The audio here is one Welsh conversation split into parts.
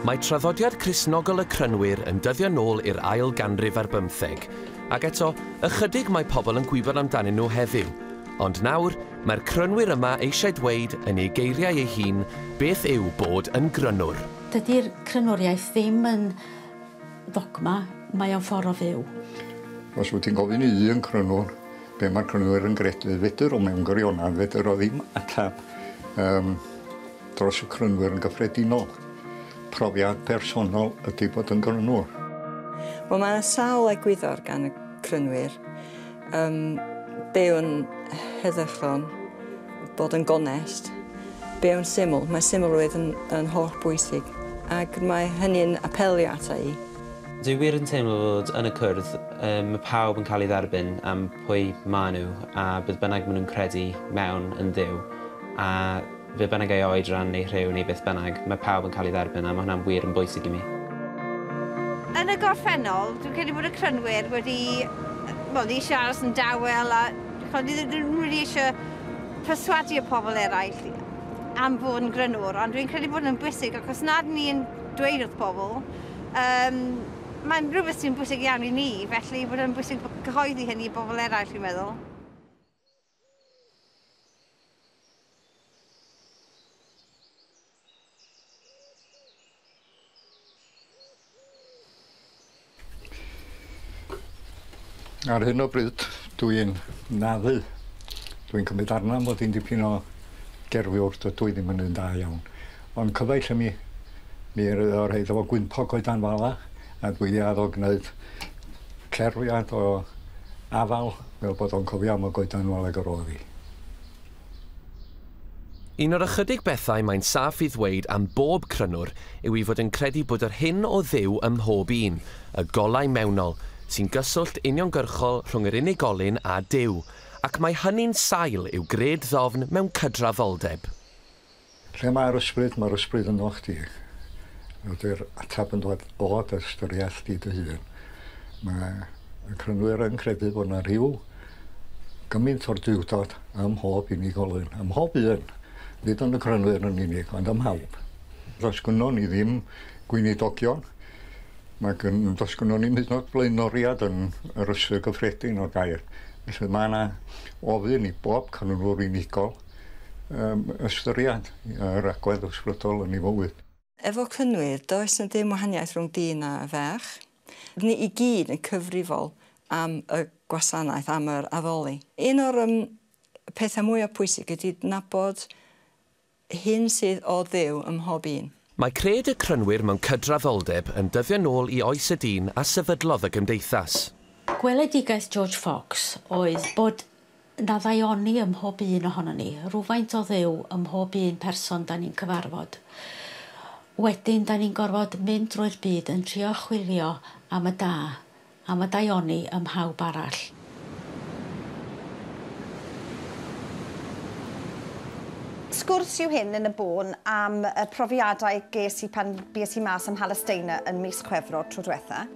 Mae traddodiad Cresnogol y Crynwyr yn dyddio nôl i'r ail ganrif ar bymtheg, ac eto, ychydig mae pobl yn gwybod amdanyn nhw heddiw. Ond nawr, mae'r crynwyr yma eisiau dweud yn ei geiriau ei hun beth yw bod yn grynwr. Dydy'r crynwriaeth ddim yn ddogma, mae o'n ffordd o fyw. Os wyt ti'n gofyn i un crynwr, be mae'r crynwyr yn gredu, fedr o mewn gwirionedd, fedr o ddim atab um, dros y crynwyr yn gyffredinol profiad personol ydy bod yn grynwr? Wel, mae yna sawl egwyddor gan y crynwyr. Um, be yn heddychlon, bod yn gonest, be yn syml. Mae symlrwydd yn, yn holl bwysig ac mae hynny'n apelio ata i. Dwi wir yn teimlo fod yn y cwrdd, um, mae pawb yn cael ei dderbyn am pwy maen nhw a bydd bynnag maen nhw'n credu mewn yn ddiw. A Fe bynnag ei oedran neu rhyw neu beth bynnag, mae pawb yn cael ei dderbyn a mae hwnna'n wir yn bwysig i mi. Yn y gorffennol, dwi'n credu bod y crynwyr wedi... Wel, ni aros yn dawel a Dwi ddim wedi eisiau perswadio pobl eraill am fod yn grynwr, ond dwi'n credu bod yn bwysig, ac os nad ni'n dweud wrth pobl, um, mae'n rhywbeth sy'n bwysig iawn i ni, felly bod yn bwysig cyhoeddi hynny i bobl eraill, dwi'n meddwl. Ar hyn o bryd, dwi'n naddu. Dwi'n cymryd arna bod i'n dipyn o gerfiwr, dwi ddim yn un da iawn. Ond cyfaill mi, mi o'r heiddo o gwynpog goedan fala, a dwi wedi addo gwneud cerfiad o afal, fel bod o'n cofio am y goedan fala gyrwyddi. Un o'r ychydig bethau mae'n saff i ddweud am bob crynwr yw i fod yn credu bod yr hyn o ddiw ym mhob un, y golau mewnol, sy'n gyswllt uniongyrchol rhwng yr unigolyn a Dyw, ac mae hynny'n sail i'w gred ddofn mewn cydraddoldeb. Lle mae'r ysbryd, mae'r ysbryd yn o'ch di. Ydy'r atab yn dod o ystyriaeth di dy hun. Mae y crynwyr yn credu bod yna rhyw gymaint o'r diwdod ym mhob unigolyn, ym mhob un, nid yn y crynwyr yn unig, ond ym mhawb. Does gynnon ni ddim gweinidogion, mae Ac yn dosgwn o'n hyd yn blaenoriad yn yr ystyr gyffredin o'r gair. Felly mae yna ofyn i bob canwr unigol um, ystyried yr agwedd ysbrydol yn ei fywyd. Efo cynnwyr, does yna ddim wahaniaeth rhwng dyn a fech. Ni i gyd yn cyfrifol am y gwasanaeth, am yr addoli. Un o'r um, pethau mwyaf pwysig ydy nabod hyn sydd o ddew ym mhob un. Mae cred y crynwyr mewn cydraddoldeb yn dyfio nôl i oes y dyn a sefydlodd y gymdeithas. Gweledigaeth George Fox oedd bod na ddaioni ym mhob un ohono ni, rhywfaint o ddew ym mhob un person da ni'n cyfarfod. Wedyn, da ni'n gorfod mynd drwy'r byd yn trio chwilio am y da, am y daioni ym mhawb arall. sgwrs yw hyn yn y bôn am y profiadau ges i pan bys i mas am Halesteina yn mis Chwefro tro diwetha.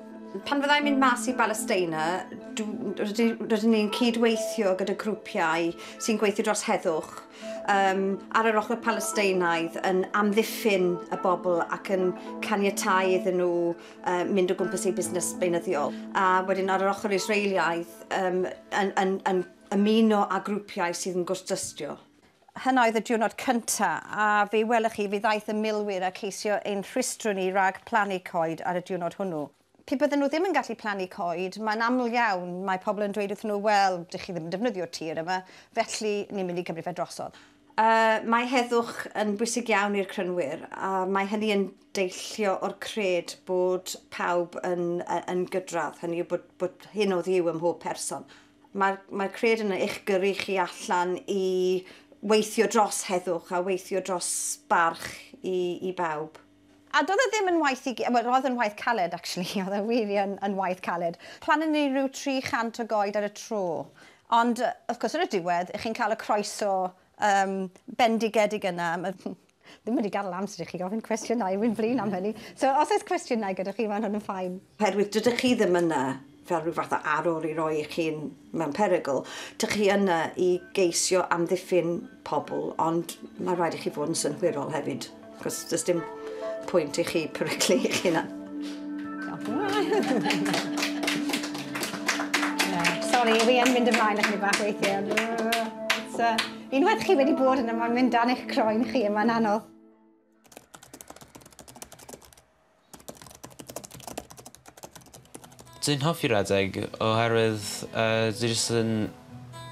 Pan fyddai'n mynd mas i Balesteina, rydyn ni'n cydweithio gyda grwpiau sy'n gweithio dros heddwch um, ar yr ochr Palesteinaidd yn amddiffyn y bobl ac yn caniatau iddyn nhw uh, mynd o gwmpas eu busnes beunyddiol. A wedyn ar yr ochr Israeliaidd um, yn, yn, yn, ymuno â grwpiau sydd yn gwrtdystio hynna oedd y diwrnod cynta a fe welwch chi fe ddaeth y milwyr a ceisio ein rhwystro ni rhag plannu coed ar y diwrnod hwnnw. Pe bydden nhw ddim yn gallu plannu coed, mae'n aml iawn, mae pobl yn dweud wrthyn nhw, wel, dych chi ddim yn defnyddio'r tir yma, felly ni'n mynd i gymryd fe drosodd. Uh, mae heddwch yn bwysig iawn i'r crynwyr a mae hynny yn deillio o'r cred bod pawb yn, yn gydradd, hynny yw bod, bod hyn o ddiw ym mhob person. Mae'r mae cred yn eich gyrru chi allan i weithio dros heddwch a weithio dros barch i, i bawb. A doedd e ddim yn waith i gyd, well, roedd yn waith caled, actually, oedd e wir yn, yn waith caled. Planen ni rhyw 300 o goed ar y tro. Ond, wrth gwrs, ar y diwedd, ych chi'n cael y croeso um, bendigedig yna. Ddim wedi gadw amser i chi gofyn cwestiynau, wy'n flin am hynny. So, os oes cwestiynau gyda chi, mae'n hwn yn ffain. Herwydd, dydych chi ddim yna fel rhyw fath o arwr i roi i chi'n mewn perygl, dych chi yna i geisio amddiffyn pobl, ond mae rhaid i chi fod yn synhwyrol hefyd, cos does dim pwynt i chi peryglu i eich hunan. Sorry, fi yn mynd ymlaen â chi bach weithiau. Uh, unwaith chi wedi bod yna, mae'n mynd dan eich croen chi yma'n anodd. Dwi'n hoffi adeg oherwydd uh, dwi jyst yn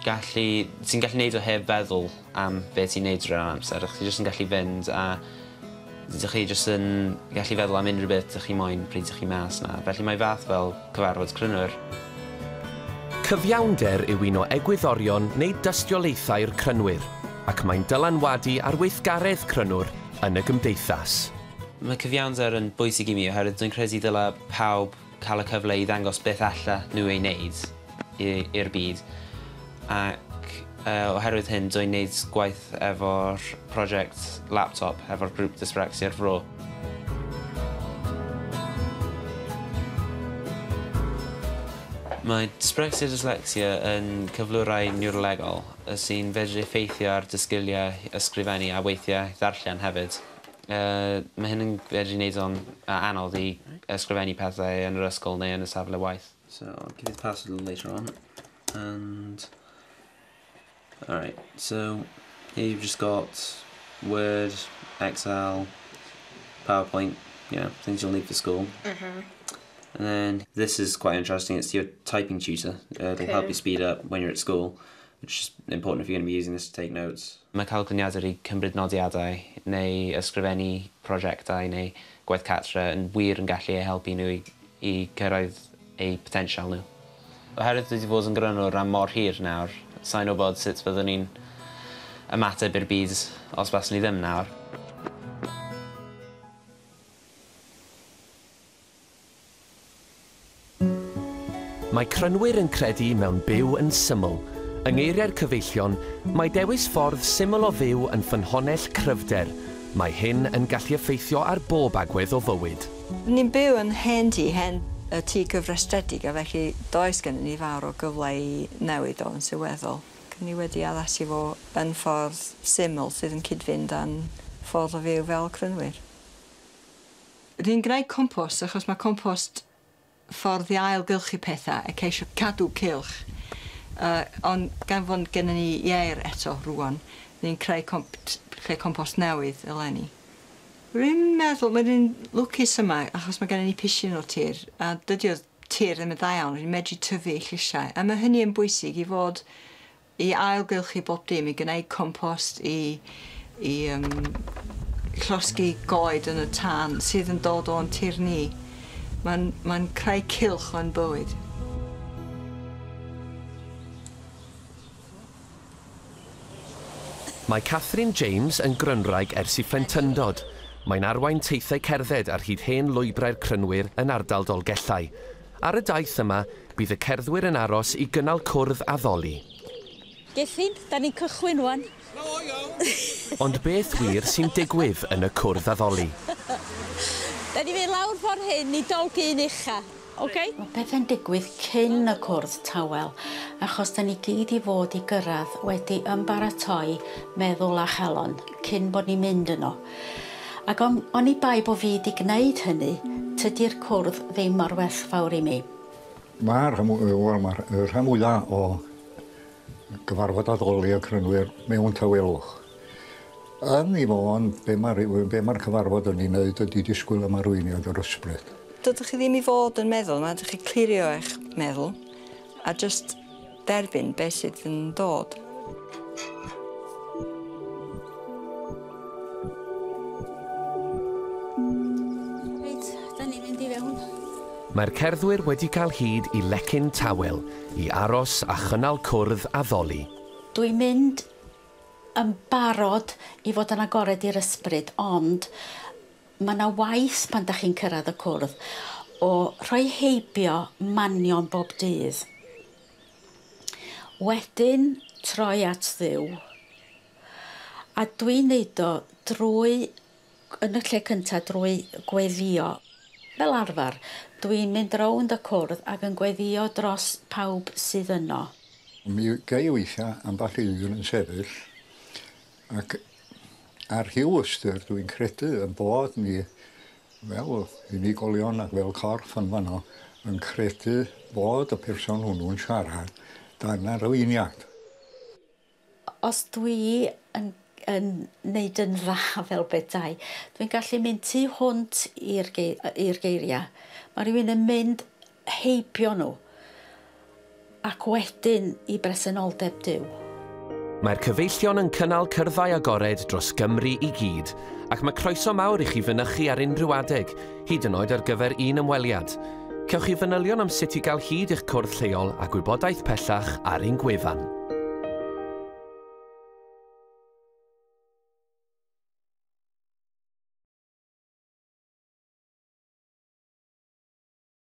gallu... Ti'n gallu neud o heb feddwl am beth ti'n neud rhan amser. Chi jyst yn gallu fynd a ydych chi jyst yn gallu feddwl am unrhyw beth ydych chi moyn pryd ydych chi mas na. Felly mae fath fel cyfarfod crynwyr. Cyfiawnder yw un o egwyddorion neu dystiolaethau'r crynwyr, ac mae'n dylanwadu ar weithgaredd crynwr yn y gymdeithas. Mae cyfiawnder yn bwysig i mi oherwydd dwi'n credu ddyla pawb cael y cyfle i ddangos beth alla nhw ei wneud i'r byd. Ac uh, oherwydd hyn, dwi'n wneud gwaith efo'r prosiect laptop, efo'r grŵp dysbraxia'r fro. Mae dysbrexia dyslexia yn cyflwyrau niwrolegol sy'n fedru effeithio ar dysgiliau ysgrifennu a weithiau ddarllen hefyd. Uh, mae hyn yn fedru wneud o'n anodd i ysgrifennu pethau yn yr ysgol neu yn y safle waith. So I'll give you the password later on. And alright, so here you've just got Word, Excel, PowerPoint, you know, things you'll need for school. Mm -hmm. And then this is quite interesting. It's your typing tutor. Uh, it'll okay. help you speed up when you're at school, which is important if you're going to be using this to take notes. Mae cael gliniadau i cymryd nodiadau neu ysgrifennu prosiectau neu gwaith catra yn wir yn gallu eu helpu nhw i, i cyrraedd eu potensial nhw. Oherwydd wedi fod yn grynwr am mor hir nawr, sa'n bod sut fyddwn ni'n ymateb i'r byd os bas ni ddim nawr. Mae crynwyr yn credu mewn byw yn syml Yng ngeiriau'r cyfeillion, mae dewis ffordd syml o fyw yn ffynhonell cryfder. Mae hyn yn gallu effeithio ar bob agwedd o fywyd. Ni'n byw yn hen di, hen y tŷ gyfrestredig, a felly does gen ni fawr o gyfle i newid o'n yn sylweddol. Ni wedi addasu fo yn ffordd syml sydd yn cydfynd â'n ffordd o fyw fel crynwyr. Ni'n gwneud compost achos mae compost ffordd i ailgylchu pethau a ceisio cadw cilch. Uh, ond gan fod gennym ni ieir eto rwan, ni'n creu comp lle compost newydd eleni. Rwy'n meddwl, mae'n un lwcus yma, achos mae gennym ni pisyn o tir, a dydy o tir ddim yn dda iawn, rwy'n medru tyfu llysiau. A mae hynny yn bwysig i fod i ailgylchu bob dim, i gwneud compost, i, i um, llosgu goed yn y tân sydd yn dod o'n tir ni. Mae'n ma creu cilch o'n bywyd. Mae Catherine James yn grynraig ers i ffentyndod. Mae'n arwain teithau cerdded ar hyd hen lwybrau'r crynwyr yn ardal dolgellau. Ar y daith yma, bydd y cerddwyr yn aros i gynnal cwrdd a ddoli. Geffin, da ni'n cychwyn wan. Ond beth wir sy'n digwydd yn y cwrdd addoli? da ni fe lawr ffordd hyn i dolgyn ucha. Okay? Mae bethau'n digwydd cyn y cwrdd tawel, achos da ni gyd i fod i gyrraedd wedi ymbaratoi meddwl a chelon cyn bod ni'n mynd yno. Ac on, on i bai bod fi wedi gwneud hynny, tydi'r cwrdd ddim mor fawr i mi. Mae'r ma rhan mwyaf o gyfarfod addoli y crynwyr mewn tawelwch. Yn ei fod, be mae'r ma cyfarfod yn ei wneud ydy disgwyl am arweiniad yr ysbryd dydych chi ddim i fod yn meddwl, mae ydych chi clirio eich meddwl a just derbyn beth sydd yn dod. Mae'r cerddwyr wedi cael hyd i lecyn tawel i aros a chynnal cwrdd a ddoli. Dwi'n mynd yn barod i fod yn agored i'r ysbryd, ond mae yna waith pan da chi'n cyrraedd y cwrdd o rhoi heibio manion bob dydd. Wedyn troi at ddiw. A dwi'n neud o drwy, yn y lle cyntaf, drwy gweddio. Fel arfer, dwi'n mynd rownd y cwrdd ac yn gweddio dros pawb sydd yno. Mi gei weithiau am bach i yn sefyll ac Ar hiw ystyr, dwi'n credu yn bod ni fel unigolion ac fel corff yn fanno yn credu bod y person hwnnw'n siarad dan arweiniad. Os dwi yn, yn neud yn dda fel bethau, dwi'n gallu mynd tu hwnt i'r geiriau. Mae rhywun yn mynd heibio nhw ac wedyn i bresenoldeb diw. Mae'r cyfeillion yn cynnal cyrddau agored dros Gymru i gyd, ac mae croeso mawr i chi fynychu ar unrhyw adeg, hyd yn oed ar gyfer un ymweliad. Cewch chi fanylion am sut i gael hyd i'ch cwrdd lleol a gwybodaeth pellach ar ein gwefan.